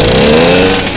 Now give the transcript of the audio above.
Música